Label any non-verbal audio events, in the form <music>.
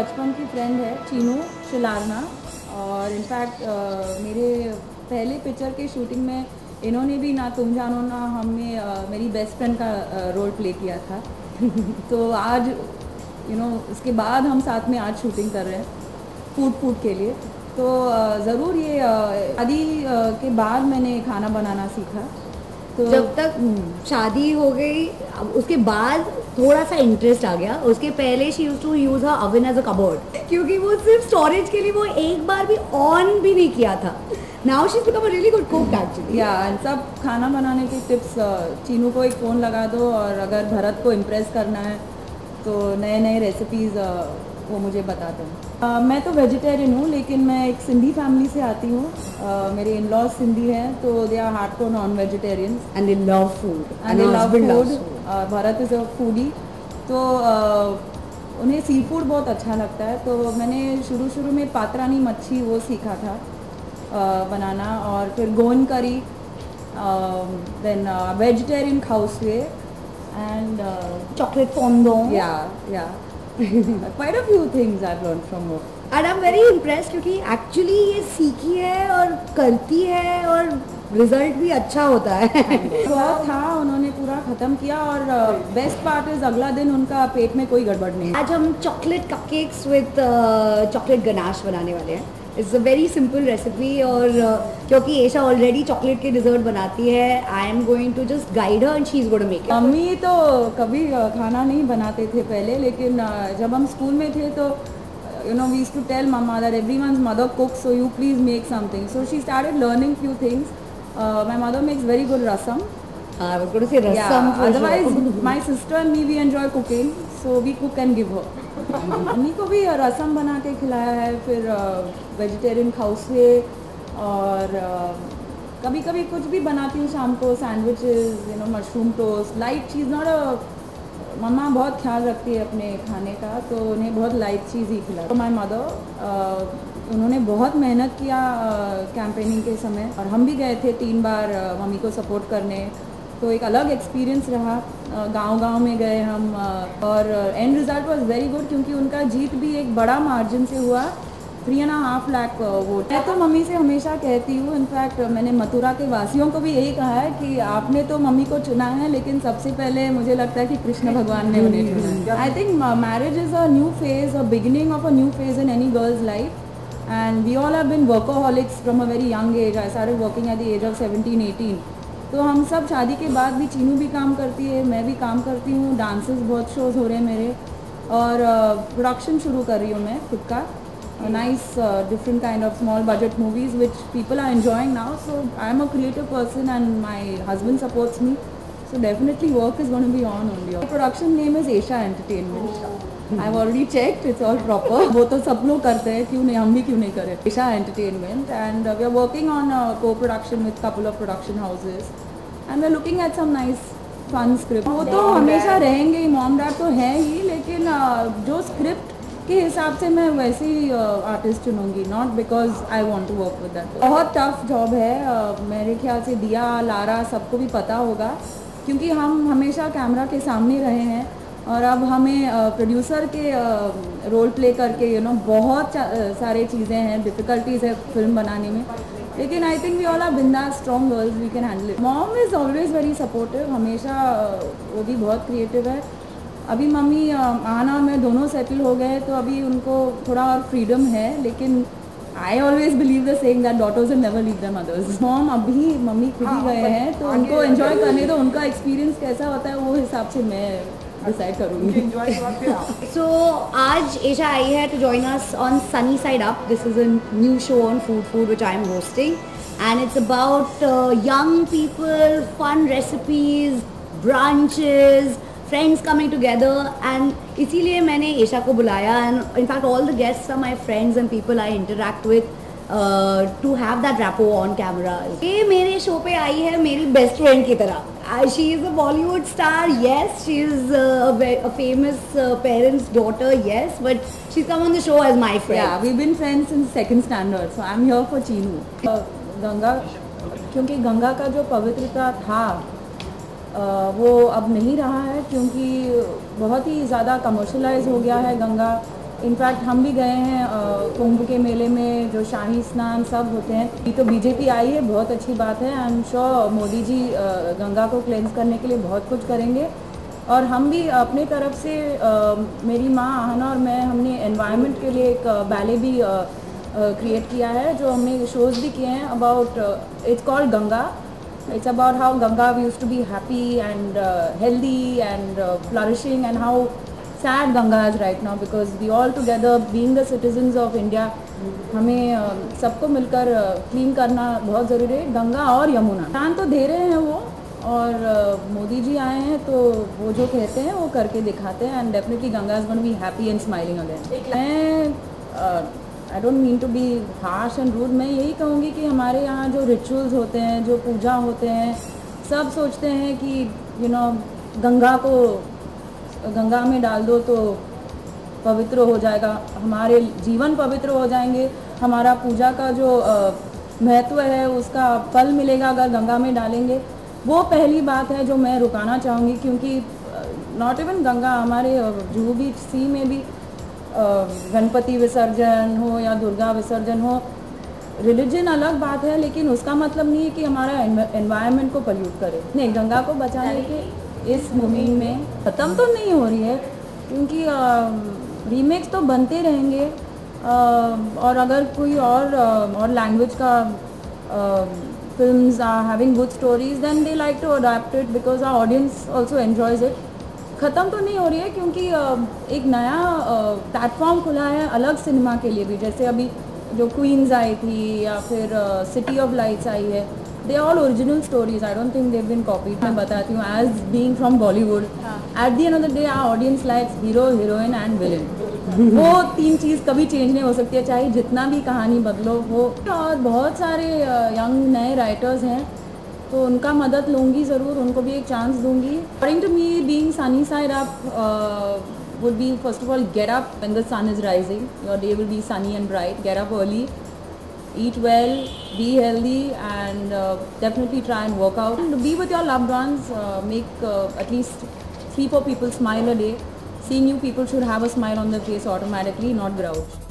बचपन की फ्रेंड है चीनू शिलारना। और इनफैक्ट मेरे पहले पिक्चर के शूटिंग में इन्होंने भी ना तुम जानो ना हमने मेरी बेस्ट फ्रेंड का रोल प्ले किया था। <laughs> तो आज यू नो उसके बाद हम साथ में आज शूटिंग कर रहे हैं फ़ूड फ़ूड के लिए। तो ज़रूर ये शादी के बाद मैंने खाना बनाना सीखा। तो जब तक शादी हो गई उसके बाद थोड़ा सा इंटरेस्ट आ गया। उसके पहले she use to use her oven as a cupboard क्योंकि वो सिर्फ़ स्टोरेज के लिए वो एक बार भी ऑन भी नहीं किया था। Now she become a really good cook actually या एंड सब खाना बनाने की टिप्स चीनू को एक फ़ोन लगा दो और अगर भरत को इम्प्रेस करना है तो नए नए रेसिपीज़ वो मुझे बता हैं। Uh, मैं तो वेजिटेरियन हूँ लेकिन मैं एक सिंधी फैमिली से आती हूँ। uh, मेरे इन लॉज सिंधी हैं तो they are hard core non vegetarian and they love food and they love food Bharat is a foodie तो uh, उन्हें सी फ़ूड बहुत अच्छा लगता है। तो मैंने शुरू शुरू में पात्रानी मच्छी वो सीखा था uh, बनाना और फिर Goan curry. Then vegetarian khow suey and chocolate fondue या या <laughs> quite a few things I've learned from her. And I'm very impressed क्योंकि एक्चुअली ये सीखी है और करती है और रिज़ल्ट भी अच्छा होता है। <laughs> बहुत था उन्होंने पूरा ख़त्म किया और बेस्ट पार्ट इज़ अगला दिन उनका पेट में कोई गड़बड़ नहीं। आज हम chocolate cupcakes with chocolate ganache बनाने वाले हैं। It's a very simple recipe और क्योंकि ऐशा ऑलरेडी चॉकलेट के डिजर्ट बनाती है I am going to just guide her and she is going to make it mummy तो कभी खाना नहीं बनाते थे पहले लेकिन जब हम स्कूल में थे तो you know we to tell my mother every month mother cook so you please make something so she started learning few things my mother makes very good rasam otherwise my sister me we enjoy cooking so we cook and give her mummy को भी रसम बना के खिलाया है, फिर vegetarian खाउसवे और कभी कभी कुछ भी बनाती हूँ शाम को sandwiches you know mushroom toast light cheese not a मम्मा बहुत ख्याल रखती है अपने खाने का तो उन्हें बहुत लाइट चीज़ ही खिला। तो माई मदर उन्होंने बहुत मेहनत किया कैंपेनिंग के समय, और हम भी गए थे तीन बार मम्मी को सपोर्ट करने। तो एक अलग एक्सपीरियंस रहा। गांव-गांव में गए हम और and result was very good क्योंकि उनका जीत भी एक बड़ा मार्जिन से हुआ। Three and half lakh vote मैं तो मम्मी से हमेशा कहती हूँ इनफैक्ट मैंने मथुरा के वासियों को भी यही कहा है कि आपने तो मम्मी को चुना है लेकिन सबसे पहले मुझे लगता है कि कृष्ण <laughs> भगवान ने उन्हें चुना I think marriage is a new phase a beginning of a new phase in any girls life and we all have been workaholics from a very young age I started working at the age of seventeen eighteen तो हम सब शादी के बाद भी चीनू भी काम करती है मैं भी काम करती हूँ डांसेस बहुत शोज़ हो रहे हैं मेरे और प्रोडक्शन uh, शुरू कर रही हूँ मैं खुद का nice different kind of small budget movies which people are enjoying now so I am a creative person and my husband supports me definitely work is going to be on only. The production name is Asia Entertainment. I already check it's all proper वो तो सब लोग करते हैं क्यों नहीं हम भी क्यों नहीं करें? Esha entertainment and we are working on co production with couple of production houses and are looking at some nice fun script वो तो हमेशा रहेंगे ही तो है ही लेकिन uh, जो स्क्रिप्ट के हिसाब से मैं वैसे ही uh, आर्टिस्ट चुनूँगी not because I want to work with that बहुत टफ जॉब है uh, मेरे ख्याल से दिया लारा सबको भी पता होगा क्योंकि हम हमेशा कैमरा के सामने रहे हैं और अब हमें प्रोड्यूसर के रोल प्ले करके यू नो बहुत सारे चीज़ें हैं डिफ़िकल्टीज़ है फ़िल्म बनाने में। लेकिन I think we all are kinda strong girls we can handle it mom is always very supportive हमेशा वो भी बहुत क्रिएटिव है। अभी मम्मी आना मैं दोनों सेटल हो गए तो अभी उनको थोड़ा और फ्रीडम है लेकिन I always believe the saying that daughters and never leave the mothers mom अभी मम्मी खुद ही हाँ, गए हैं तो उनको एंजॉय करने दो उनका एक्सपीरियंस कैसा होता है वो हिसाब से मैं डिसाइड करूँगी। सो आज एशा आई है to join us on Sunny Side Up this is a new show on Food Food which I am hosting it's about uh, young people, fun recipes, brunches, friends coming together and इसीलिए मैंने ईशा को बुलाया. And in fact all the guests are my friends and people I interact with to have that rapport on camera ये मेरे show पे आई है मेरी best friend की तरह। She is a Bollywood star yes she is a famous parents daughter yes but she come on the show as my friend we been friends in second standard so I am here for Chinu Ganga क्योंकि गंगा का जो पवित्रता था वो अब नहीं रहा है, क्योंकि बहुत ही ज़्यादा कमर्शलाइज हो गया है गंगा। इनफैक्ट हम भी गए हैं कुंभ के मेले में जो शाही स्नान सब होते हैं। ये तो बीजेपी आई है बहुत अच्छी बात है। I am sure Modi ji Ganga को क्लेंस करने के लिए बहुत कुछ करेंगे। और हम भी अपने तरफ़ से मेरी माँ आहना और मैं हमने एनवायरनमेंट के लिए एक बैले भी क्रिएट किया है जो हमने शोज़ भी किए हैं about it's called Ganga. How Ganga we used to be happy and uh, healthy and uh, flourishing and how sad Ganga is right now because we all together being the citizens of India हमें सबको मिलकर clean करना बहुत ज़रूरी है। गंगा और यमुना। दान तो दे रहे हैं वो और मोदी जी आए हैं तो वो जो कहते हैं वो करके दिखाते हैं and definitely Ganga is one be happy and smiling again मैं I don't mean to be harsh and rude मैं यही कहूँगी कि हमारे यहाँ जो रिचुअल्स होते हैं जो पूजा होते हैं सब सोचते हैं कि you you know know, Ganga को गंगा में डाल दो तो पवित्र हो जाएगा। हमारे जीवन पवित्र हो जाएँगे। हमारा पूजा का जो महत्व है उसका फल मिलेगा अगर गंगा में डालेंगे। वो पहली बात है जो मैं रुकाना चाहूँगी क्योंकि नॉट इवन गंगा हमारे जूहू बीच सी में भी गणपति विसर्जन हो या दुर्गा विसर्जन हो रिलीजन अलग बात है लेकिन उसका मतलब नहीं है कि हमारा एनवायरनमेंट को पल्यूट करे। नहीं गंगा को बचाने के इस मुहिम में ख़त्म तो नहीं हो रही है, क्योंकि रीमेक्स तो बनते रहेंगे। और अगर कोई और और लैंग्वेज का film are having good stories then they like to adapt because our audience also enjoys it ख़त्म तो नहीं हो रही है, क्योंकि एक नया प्लेटफॉर्म खुला है अलग सिनेमा के लिए भी। जैसे अभी जो क्वींस आई थी या फिर सिटी ऑफ़ लाइट्स आई है they all original stories I don't think they've been copied मैं बताती हूँ as being from Bollywood at the end of the day our audience likes hero heroine and villain वो तीन चीज़ कभी चेंज नहीं हो सकती है चाहे जितना भी कहानी बदलो हो। और बहुत सारे यंग नए राइटर्स हैं तो उनका मदद लूँगी ज़रूर उनको भी एक चांस दूँगी। According to me being Sunny Side Up would be first of all get up when the sun is rising. Your day will be sunny and bright. Get up early. Eat well be healthy and uh, definitely try and work out. And be with your loved ones uh, make uh, at least three four people smile a day. Seeing you people should have a smile on their face automatically not grouch